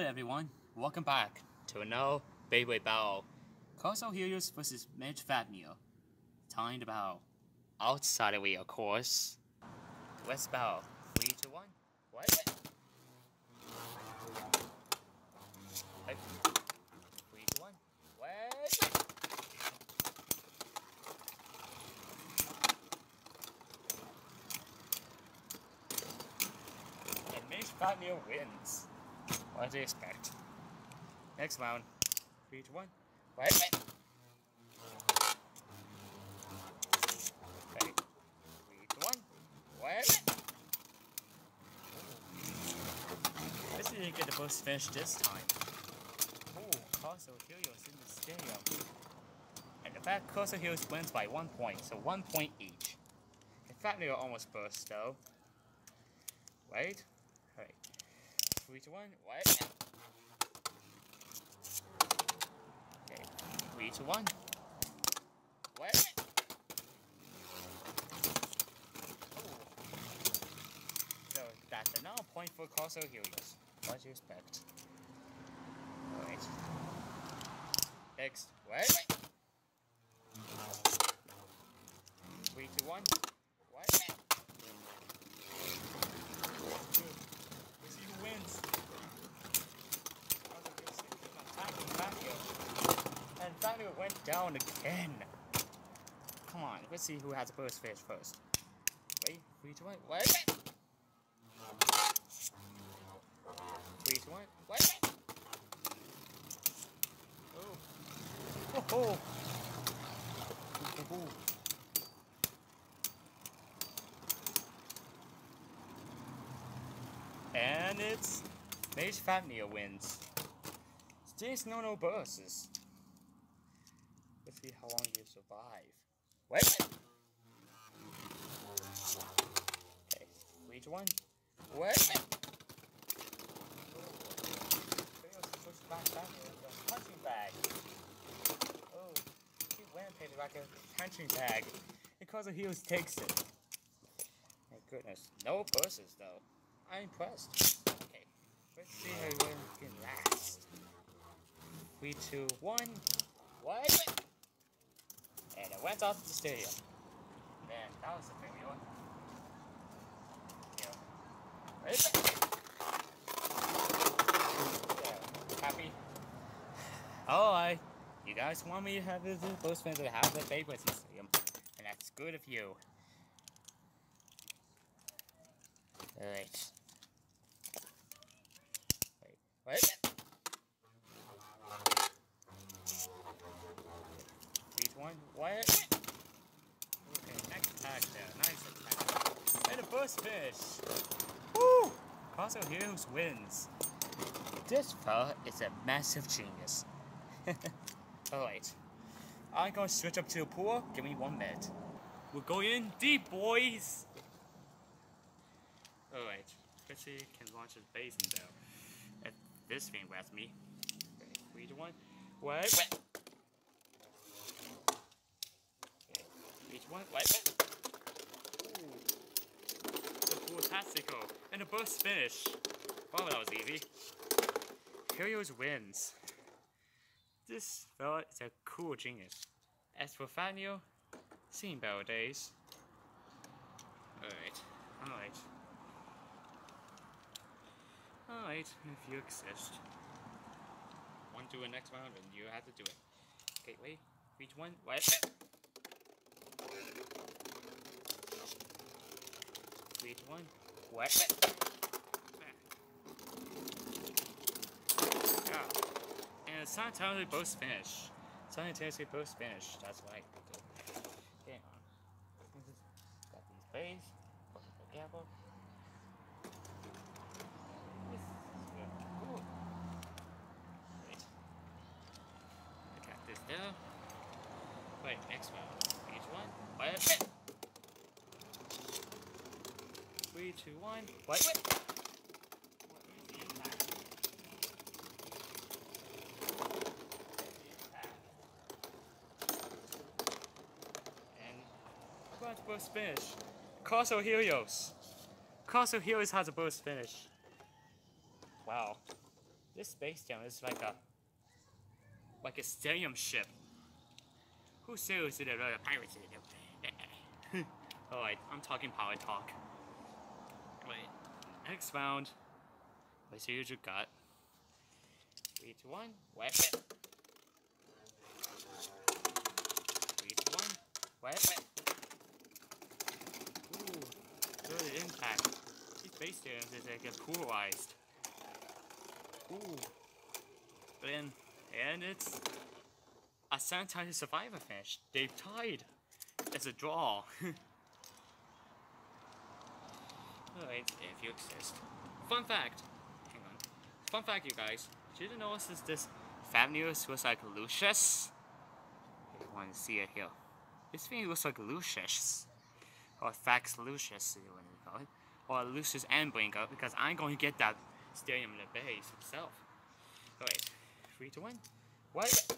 Hello everyone, welcome back to another Beyblade battle. Castle Helios vs Mage Fafnir. Time to battle. Outside of we, of course. Let's battle. 3 to 1. What? Hey. 3 to 1. What? Mage Fafnir wins. What do you expect? Next round. Three to one. Wait, wait. Okay. Three to one. Wait. If you get the first finish this time. Oh, Castle Helios in the stadium. And the fact Castle Helios wins by one point, so one point each. In fact, they are almost burst though. Wait. Three to one. What? Okay. Three to one. What? Oh. So that's another point for Castle Helios. What do you expect? Alright. Next. What? Three to one. What? Let's see who wins. Attacking Fabio went down again. Come on, let's see who has the first fish first. Wait, three to one. Wait. Three to one. Wait. Oh. Oh. oh. oh. And it's Mage Fafnir wins. There's no no bonuses. See how long you survive. Wait. Okay, three one. Wait. Punching bag. Oh, he rampaged like a punching bag. Because of heels takes it. My goodness. No bonuses though. I'm impressed. Okay, let's see how we can last. Three, two, one. What? And it went off to the stadium. Man, that was a big one. Yeah. Yeah. Happy? Oh, Alright. You guys want me to have this, those fans that have the favorites in the stadium. And that's good of you. Alright. Wait. One. What? Okay, next attack there. Nice attack. And a burst finish. Woo! Castle Helios wins. This fella is a massive genius. Alright. I'm gonna switch up to the pool. Give me one minute. We're going deep, boys! Alright. Chrissy can launch his base in there this thing with me. Three to one. What? Okay, to one. What? Ooh. Fantastico. And the burst finish. Wow, that was easy. Helios wins. This fella is a cool genius. As for Fafnir, seen better days. Alright, alright. Alright, if you exist. One to the next round and you have to do it. Wait. Reach one. Wait one. What? Yeah. And sometimes finish. both Spanish. Sometimes we both Spanish. That's why. Hang. Got these plays. Got the gavel. Wait, wait. burst finish. Castle Helios. Castle Helios has a burst finish. Wow. This space jam is like a like a stadium ship. Who sails in a pirate? Alright, I'm talking power talk. Next round. Let's see what you got. Three to one. Weapon. Three to one. Weapon. good impact. These base stations is like get polarized. Ooh. And and it's a sanitized survivor finish. They've tied. It's a draw. If you exist. Fun fact. Hang on. Fun fact, you guys. Did you notice this, this looks like Lucius? You want to see it here. This thing looks like Lucius or Fax Lucius, you want to call it, or Lucius and Blinko, because I'm going to get that Stadium in the base itself. Alright, three to one. What?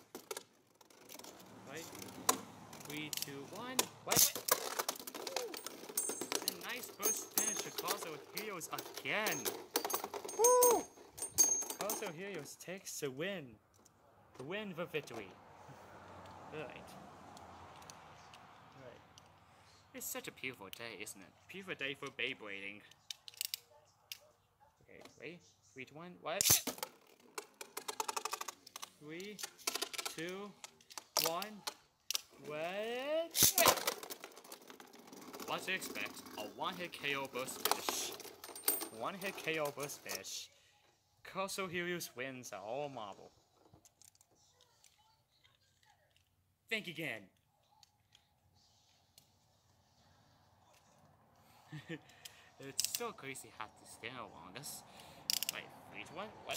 Right. Three, two, one. What? Nice burst finish to Castle Helios again. Woo! Castle Helios takes the win. The win for victory. Alright. It's such a beautiful day, isn't it? Beautiful day for Beyblading. Okay, ready? Three, two, one, what? Three, two, one, what? What to expect? A one-hit KO burst finish. One-hit KO burst finish. Castle Helios wins are all marble. Think again. it's so crazy how to stand along this. Wait, three to one, what?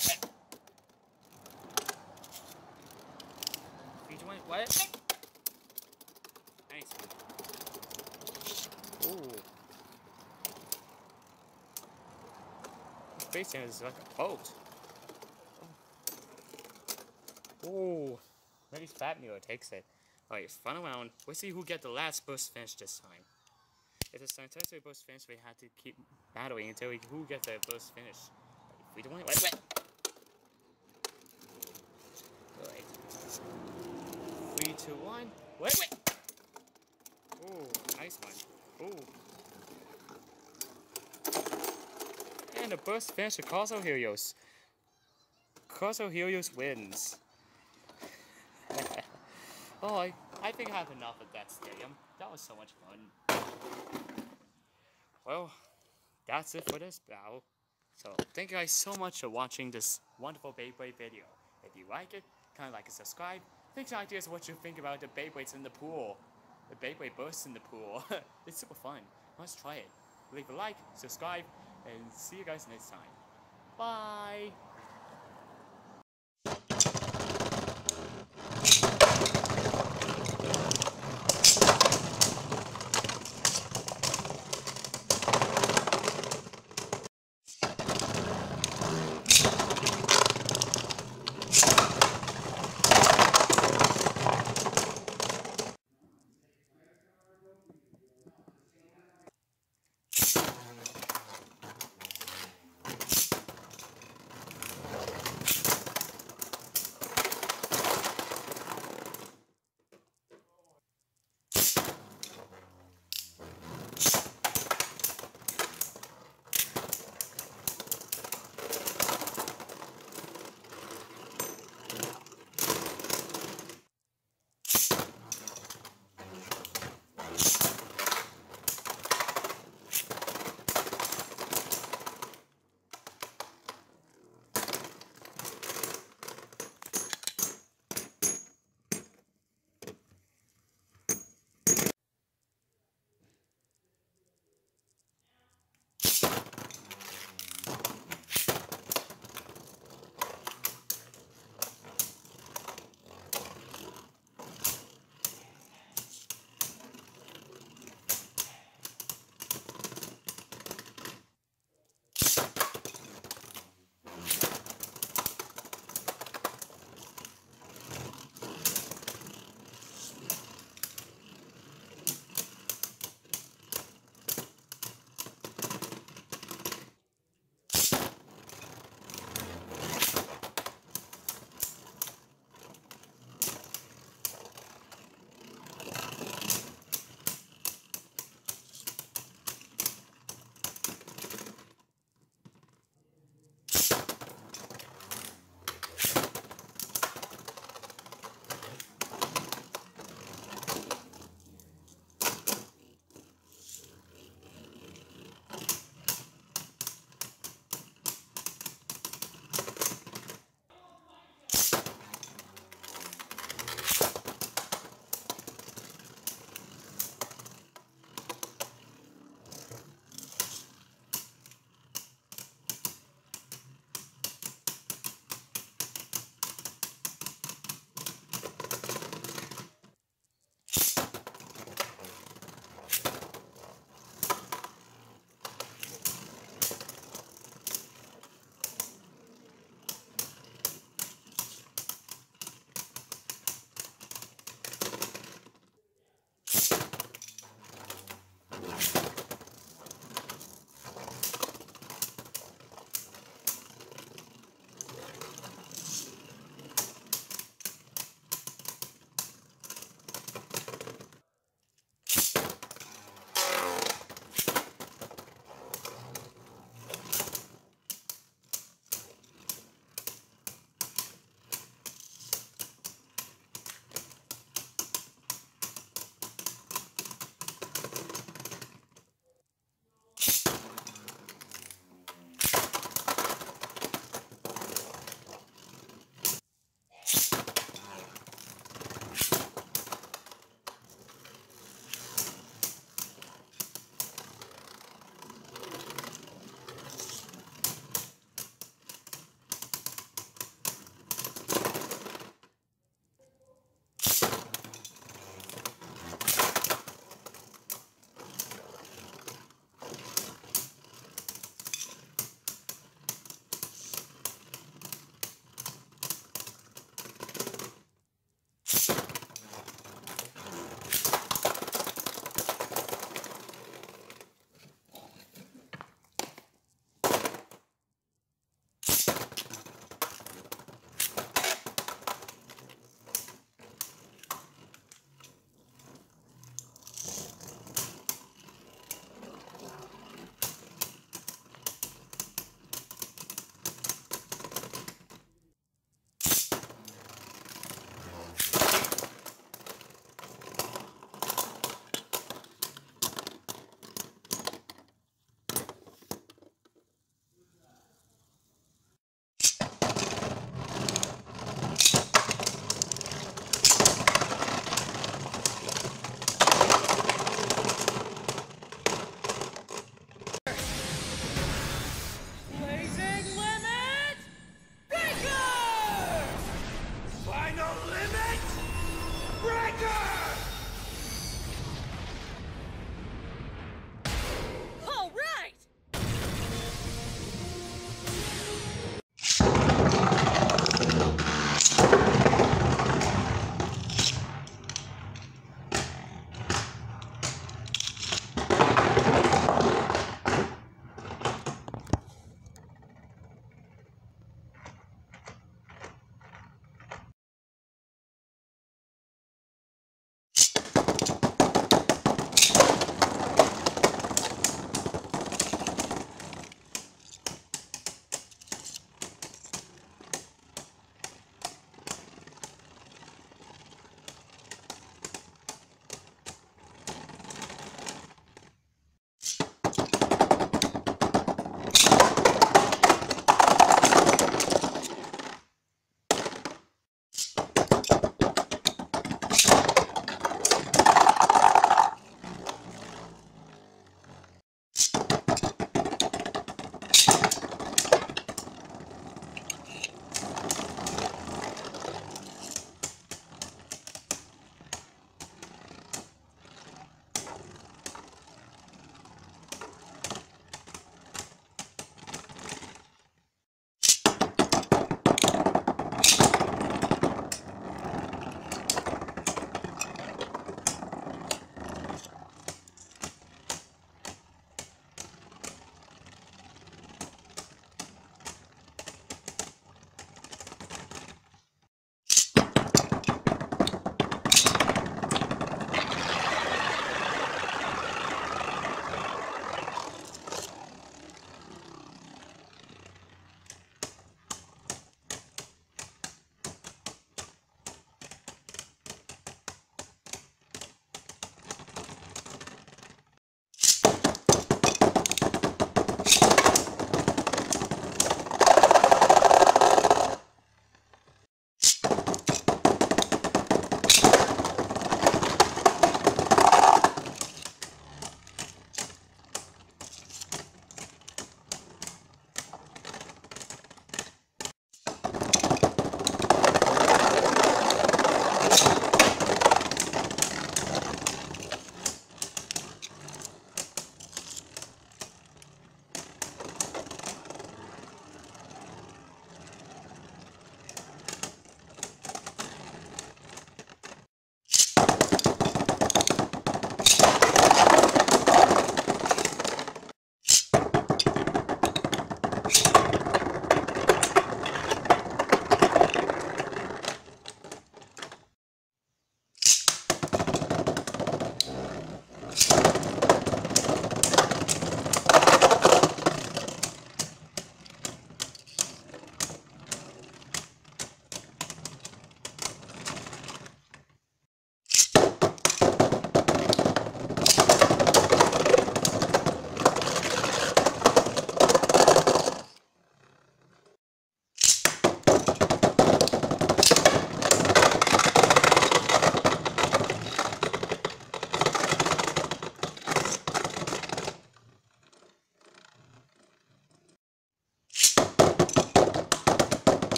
Three to one, what? Nice. Ooh. Space is like a boat. Oh. Ooh. Maybe Fat Mule takes it. Alright, fun around. Let's see who get the last burst finish this time. If it's a fantastic burst finish. We had to keep battling until we who gets the burst finish. If We don't. Wait, wait. One. Wait, wait. Oh, nice one. Oh. And the burst finish of Castle Helios. Castle Helios wins. oh, I, I think I have enough of that stadium. That was so much fun. Well, that's it for this battle. So, thank you guys so much for watching this wonderful Beyblade video. If you like it, kind of like and subscribe. Think some ideas what you think about the Beyblades in the pool. The Beyblade bursts in the pool. it's super fun. Let's try it. Leave a like, subscribe, and see you guys next time. Bye!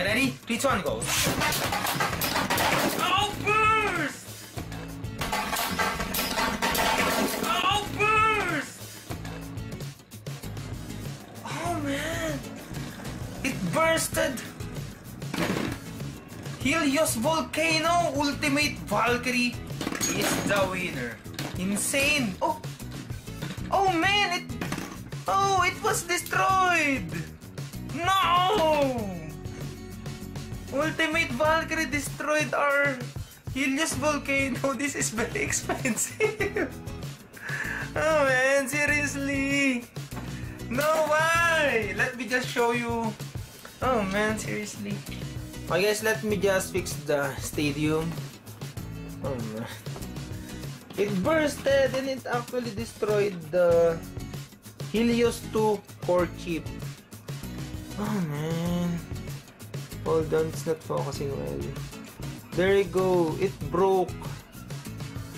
Okay, ready? 3, 2, 1, go. Oh, burst! Oh, burst! Oh, man! It bursted! Helios Volcano Ultimate Valkyrie is the winner. Insane! Oh! Oh, man! It... Oh, it was destroyed! No! Ultimate Valkyrie destroyed our Helios Volcano. This is very expensive. oh man, seriously. No, why? Let me just show you. Oh man, seriously. I guess let me just fix the stadium. Oh man. It bursted and it actually destroyed the Helios 2 core chip. Oh man. Hold on, it's not focusing well. There you go. It broke.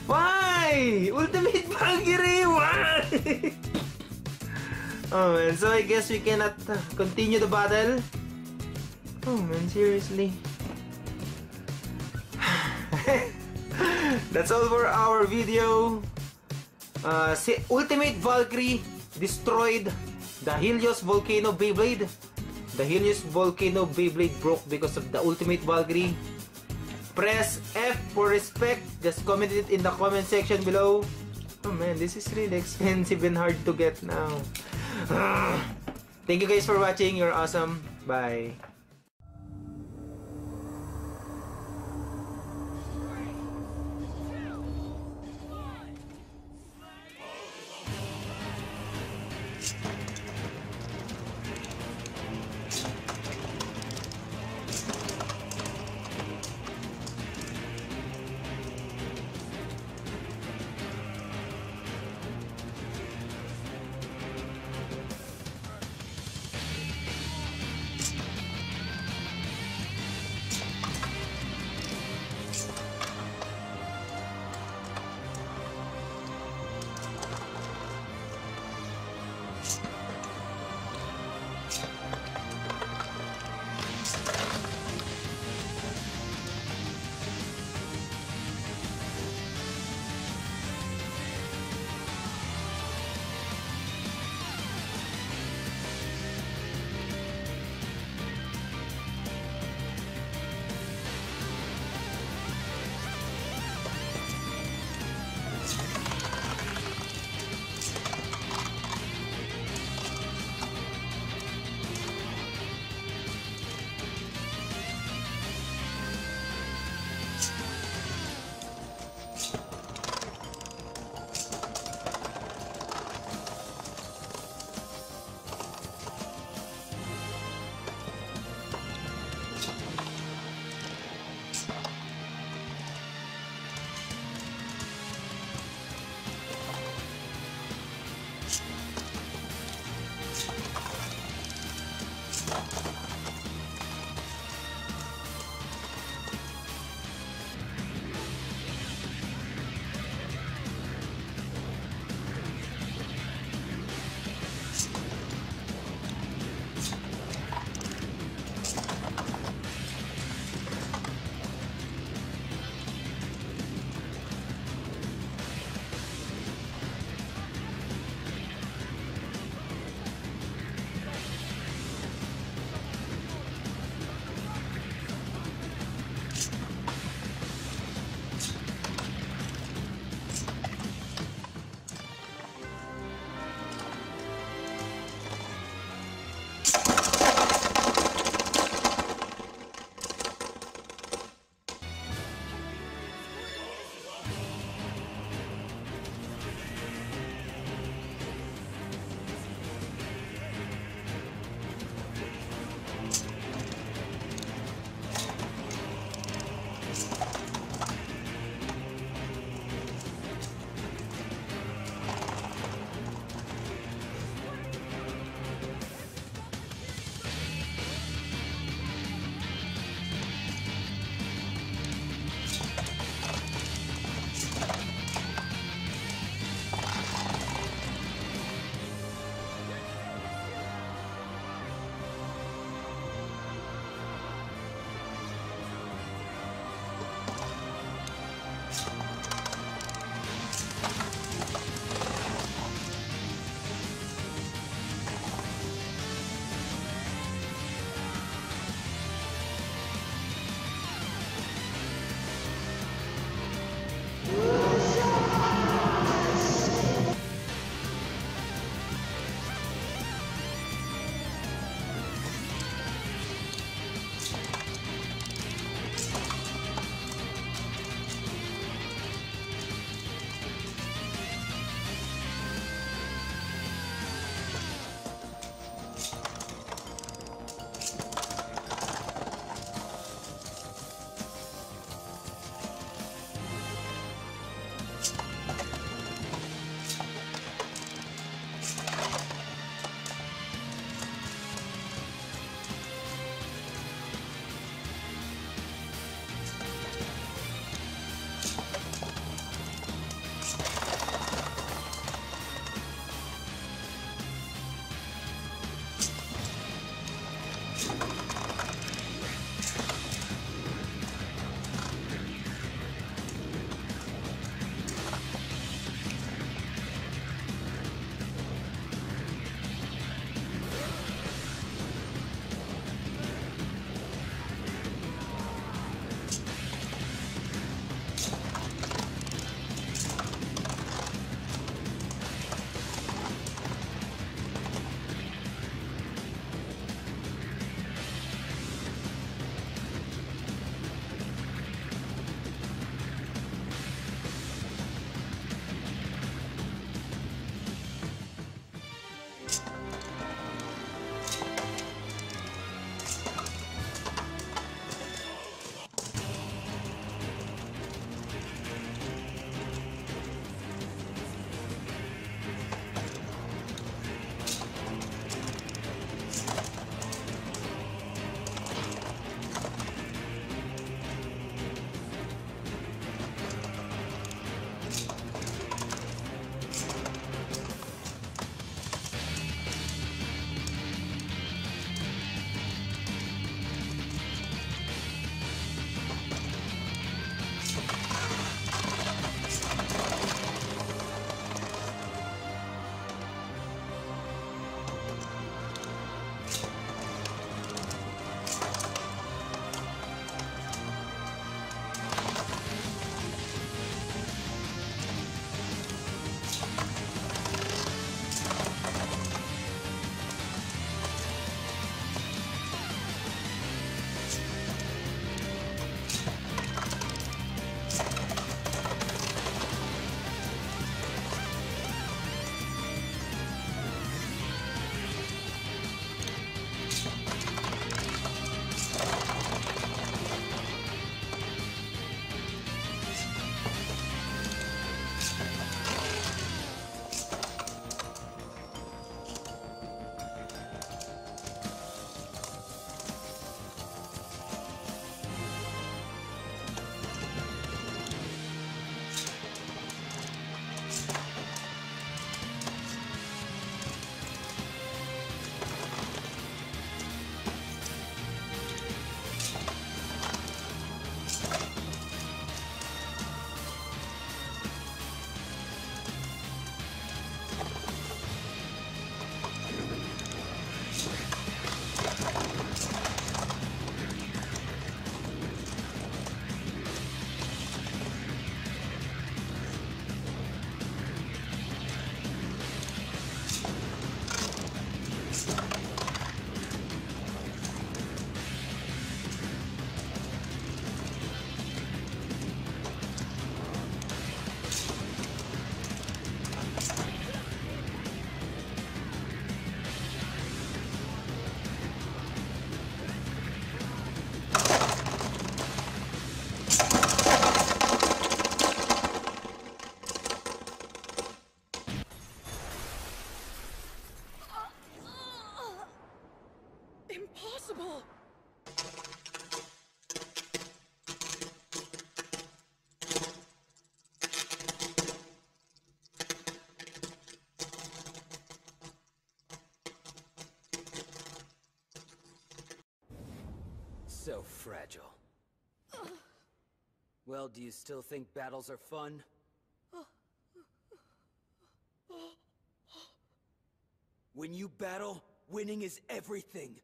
Why? Ultimate Valkyrie, why? oh man, so I guess we cannot uh, continue the battle. Oh man, seriously. That's all for our video. Uh, Ultimate Valkyrie destroyed the Helios Volcano Beyblade. The Helios Volcano Beyblade broke because of the Ultimate Valkyrie. Press F for respect. Just comment it in the comment section below. Oh man, this is really expensive and hard to get now. Thank you guys for watching. You're awesome. Bye. Fragile. Well, do you still think battles are fun? When you battle, winning is everything.